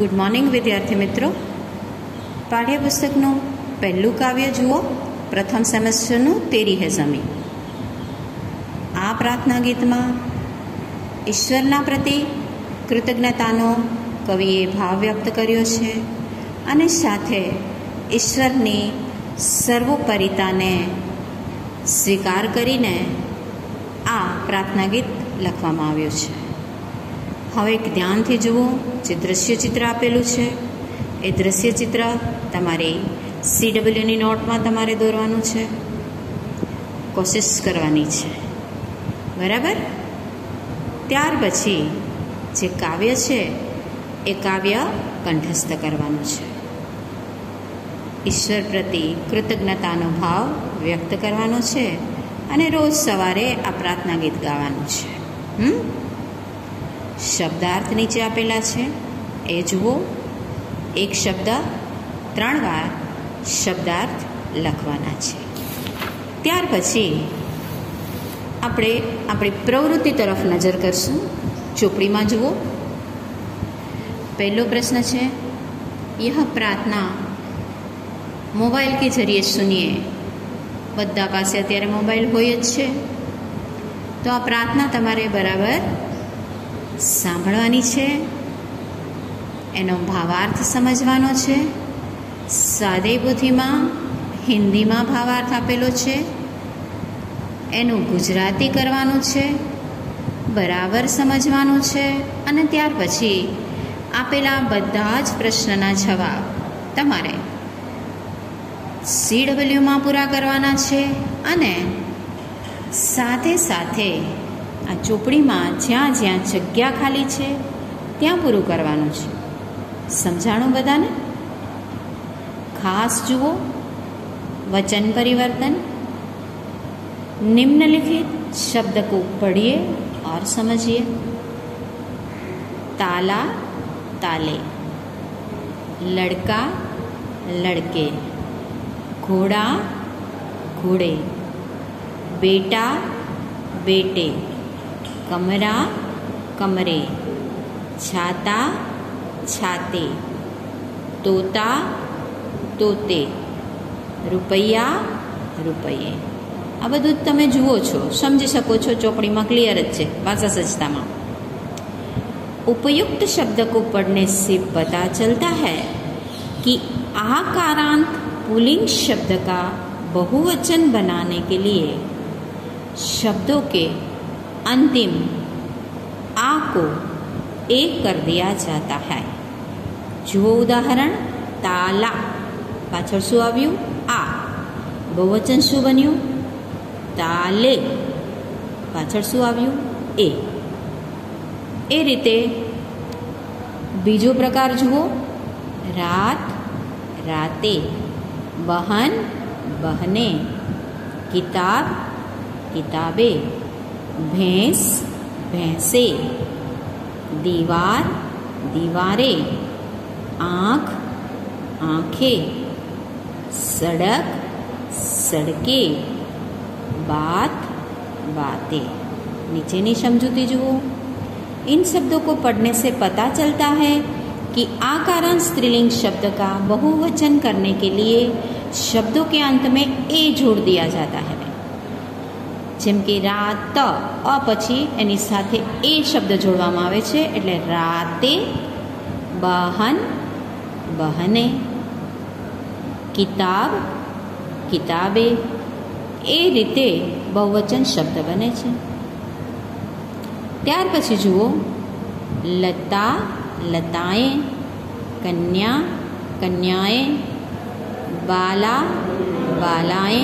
Good morning, વિદ્યાર્થી મિત્રો. પાઠ્યપુસ્તકનું પહેલું કાવ્ય જુઓ. પ્રથમ સેમેસ્ટરનું તેરી હે જમી આ પ્રાર્થના ગીતમાં ઈશ્વરના પ્રતિ કૃતજ્ઞતાનો કવિએ ભાવ વ્યક્ત કર્યો છે અને સાથે ઈશ્વરની સર્વોપરિતાને સ્વીકાર કરીને આ પ્રાર્થના ગીત લખવામાં આવ્યું છે. હવે એક ધ્યાનથી જુઓ, જે દ્રશ્ય ચિત્ર આપેલું છે. એ દ્રશ્ય ચિત્ર તમારે સી ડબલ્યુની નોટમાં તમારે દોરવાનું છે. કોશિશ કરવાની છે. બરાબર? ત્યાર પછી જે કાવ્ય છે, એ કાવ્ય કંઠસ્થ કરવાનું છે. ઈશ્વર પ્રતિ કૃતજ્ઞતાનો ભાવ વ્યક્ત કરવાનો છે અને રોજ સવારે આ પ્રાર્થના ગીત ગાવાનું છે. હમ? શબ્દાર્થ નીચે આપેલા છે. એ જુઓ. એક શબ્દ ત્રણ વાર શબ્દાર્થ લખવાના છે. ત્યાર પછી આપણે આપણી પ્રવૃત્તિ તરફ નજર કરશું. ચોપડીમાં જુઓ. પહેલો પ્રશ્ન છે, યહ પ્રાર્થના મોબાઈલ કે જરીએ સુનીએ? બધા પાસે અત્યારે મોબાઈલ હોય જ છે. તો આ પ્રાર્થના તમારે બરાબર સાંભળવાની છે. એનો ભાવાર્થ સમજવાનો છે. સાદે બુદ્ધિમાં હિન્દીમાં ભાવાર્થ આપેલો છે. એનું ગુજરાતી કરવાનું છે. બરાબર સમજવાનું છે. અને ત્યાર પછી આપેલા બધા જ પ્રશ્નના જવાબ તમારે સી ડબલ્યુમાં પૂરા કરવાના છે. અને સાથે સાથે આ ચોપડીમાં જ્યાં જ્યાં જગ્યા ખાલી છે ત્યાં પૂરું કરવાનું છે સમજાણું બધાને ખાસ જુઓ वचन परिवर्तन निम्नलिखित शब्द को पढ़िए और समझिए ताला ताले लड़का लड़के घोड़ा घोड़े बेटा बेटे कमरा कमरे छाता छाते तोता तोते રૂપિયા રૂપિયે આ બધું તમે જુઓ છો સમજી શકો છો ચોપડીમાં ક્લિયર જ છે ભાષા સજ્જતામાં उपयुक्त शब्द को पढ़ने से पता चलता है कि आकारांत पुलिंग शब्द का बहुवचन बनाने के लिए शब्दों के अंतिम आ को एक कर दिया जाता है જુઓ ઉદાહરણ તાલા પાછળ શું આવ્યું આ બહુવચન શું બન્યું તાલે પાછળ શું આવ્યું એ એ રીતે બીજો પ્રકાર જુઓ રાત રાતે બહન બહને કિતાબ કિતાબે ભેંસ ભેંસે દીવાર દીવારે આંખ आंखें सड़क सड़के बात बातें नीचे नहीं समझूती जुओ इन शब्दों को पढ़ने से पता चलता है कि आकारण स्त्रीलिंग शब्द का बहुवचन करने के लिए शब्दों के अंत में ए जोड़ दिया जाता है જેમ કે રાત અ પછી એની સાથે એ શબ્દ જોડવામાં આવે છે એટલે રાતે બહન બહને કિતાબ કિતાબે એ રીતે બહુવચન શબ્દ બને છે ત્યાર પછી જુઓ લતા લતાએ કન્યા કન્યાએ બાલા બાલાએ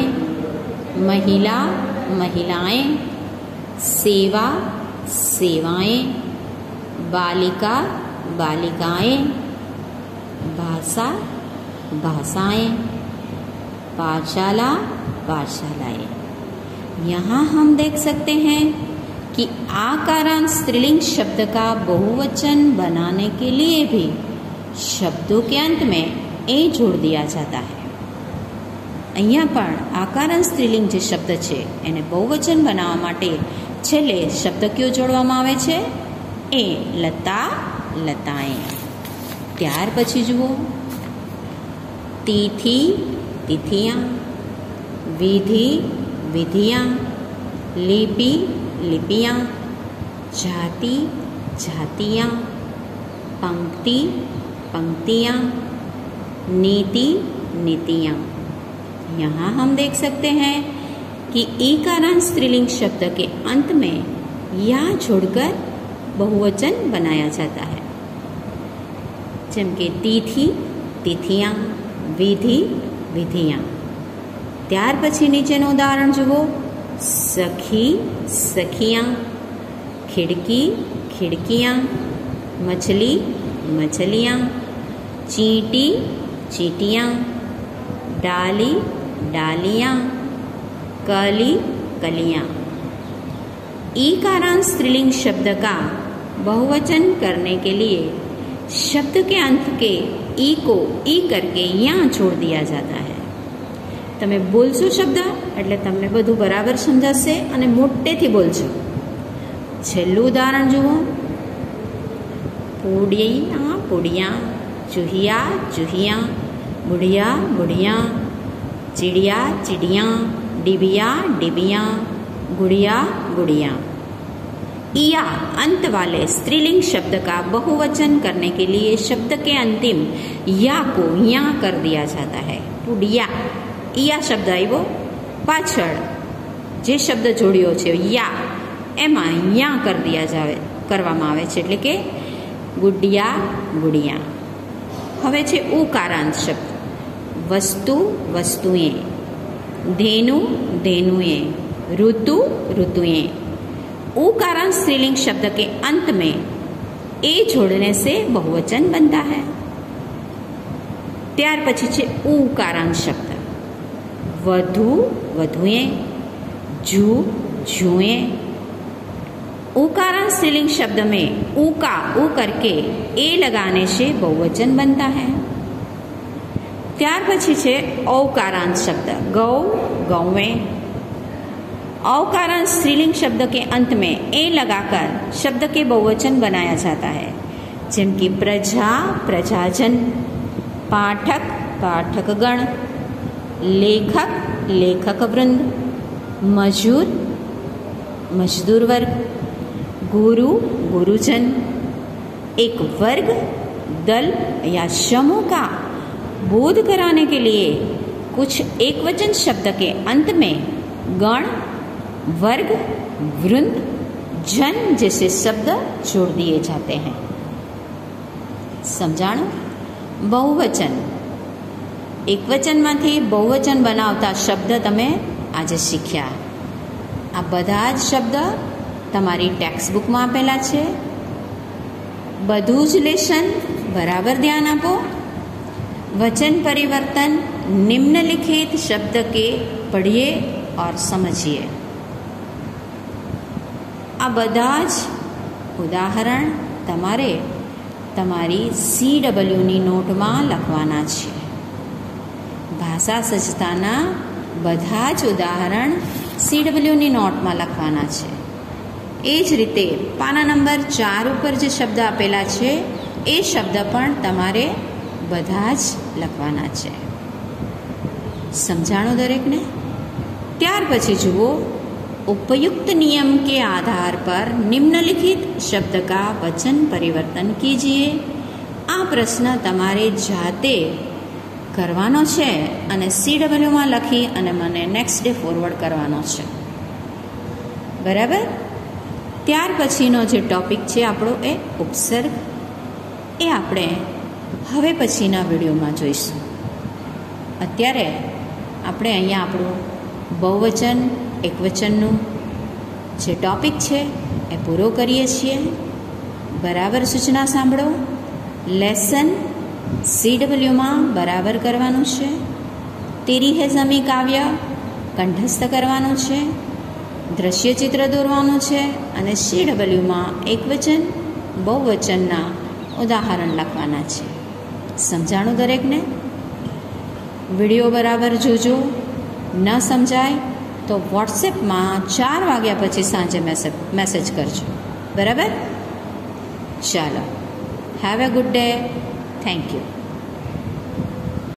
મહિલા महिलाएँ, सेवा, सेवाएँ, बालिका, बालिकाएँ, भाषा, भाषाएँ, पाठशाला, पाठशालाएँ। यहाँ हम देख सकते हैं कि आकारांत स्त्रीलिंग शब्द का बहुवचन बनाने के लिए भी शब्दों के अंत में ए जोड़ दिया जाता है। અહીંયા પણ આકારન સ્ત્રીલિંગ જે શબ્દ છે, એને બહુવચન બનાવવા માટે છેલ્લે શબ્દ કયો જોડવામાં આવે છે? એ, લતા, લતાએ. ત્યાર પછી જુઓ. તિથિ, તિથિયા. વિધિ, વિધિયા. લિપિ, લિપિયા. જાતિ, જાતિયા. પંક્તિ, પંક્તિયા. નીતિ, નીતિયા. यहाँ हम देख सकते हैं कि ईकारांत स्त्रीलिंग शब्द के अंत में या छोड़कर बहुवचन बनाया जाता है જેમ કે તિથિ તિથિયા વિધિ વિધિયા ત્યાર પછી નીચેનું ઉદાહરણ જુઓ સખી સખિયા खिड़की खिड़कियाँ मछली मछलियाँ चींटी चींटियाँ डाली डालियाँ, कली, कलियाँ। ई कारण स्त्रीलिंग शब्द का बहुवचन करने के लिए शब्द के अंत के ई को ई करके यहाँ छोड़ दिया जाता है। तमें बोलशो शब्द, एट्ले तमने बधु बराबर समझाशे और मोटे थी बोलजो छलू उदाहरण जुओ। पूड़िया पूड़िया, चूहिया चूहिया, बुढ़िया बुढ़िया। चिड़िया चिड़िया डिबिया डिबिया गुड़िया गुड़िया इया अंत वाले स्त्रीलिंग शब्द का बहुवचन करने के लिए शब्द के अंतिम या को या कर दिया जाता है पुडिया ઈયા શબ્દ આવ્યો પાછળ જે શબ્દ જોડ્યો છે યા એમાં યા કરી દિયા જાવે કરવામાં આવે છે એટલે કે ગુડિયા ગુડિયા હવે છે ઉકારાંત શબ્દ વસ્તુ વસ્તુએ धेनु धेनुए ऋतु ऋतुए उकारांत स्त्रीलिंग शब्द के अंत में ए जोड़ने से बहुवचन बनता है ત્યાર પછી છે ઉકારાંત શબ્દ વધુ વધુએ जू जुए उकारांत स्त्रीलिंग शब्द में ऊ का ऊ करके ए लगाने से बहुवचन बनता है ત્યાર પછી છે औकारांत शब्द गौ गौवें औकारांत स्त्रीलिंग शब्द के अंत में ए लगाकर शब्द के बहुवचन बनाया जाता है જેમ કે પ્રજા પ્રજાજન પાઠક પાઠકગણ લેખક લેખક વૃંદ मजूर मजदूर वर्ग गुरु गुरुजन एक वर्ग दल या समूह का बोध कराने के लिए कुछ एक वचन शब्द के अंत में गण वर्ग वृंद जन जैसे शब्द जोड़ दिए जाते हैं સમજાણું બહુવચન એક વચનમાંથી બહુવચન બનાવતા શબ્દ તમે આજે શીખ્યા આ બધા જ શબ્દ તમારી ટેક્સ્ટ બુકમાં આપેલા છે બધું જ લેશન બરાબર ધ્યાન આપો वचन परिवर्तन निम्नलिखित शब्द के पढ़िए और समझिए આ બધા જ ઉદાહરણ તમારે તમારી સી ડબલ્યુની નોટમાં લખવાના છે ભાષા સજ્જતાના બધા જ ઉદાહરણ સી ડબલ્યુની નોટમાં લખવાના છે એ જ રીતે પાના નંબર ચાર ઉપર જે શબ્દ આપેલા છે એ શબ્દ પણ તમારે બધા જ લખવાના છે. સમજાણો દરેકને? ત્યાર પછી જુઓ, ઉપયુક્ત નિયમ કે આધાર પર નિમ્નલિખિત શબ્દ કા વચન પરિવર્તન કીજીએ. આ પ્રશ્ન તમારે જાતે કરવાનો છે અને સી લખી અને મને નેક્સ્ટ ડે ફોરવર્ડ કરવાનો છે. બરાબર? ત્યાર પછીનો જે ટોપિક છે આપણો એ ઉપસર્ગ. એ આપણે હવે પછીના વિડીયોમાં જોઈશું. અત્યારે આપણે અહીંયા આપણું બહુવચન, એકવચનનું જે ટોપિક છે, એ પૂરો કરીએ છીએ. બરાબર સૂચના સાંભળો. લેસન સી ડબલ્યુમાં બરાબર કરવાનું છે. તેરી હે જમી કાવ્ય કંઠસ્થ કરવાનું છે. દ્રશ્ય ચિત્ર દોરવાનું છે અને સી ડબલ્યુમાં એકવચન, બહુવચનના ઉદાહરણ લખવાના છે. સમજાણું દરેકને? વીડિયો બરાબર જોજો. ન સમજાય તો વોટ્સએપમાં ચાર વાગ્યા પછી સાંજે મેસેજ મેસેજ કરજો. બરાબર? ચાલો. Have a good day thank you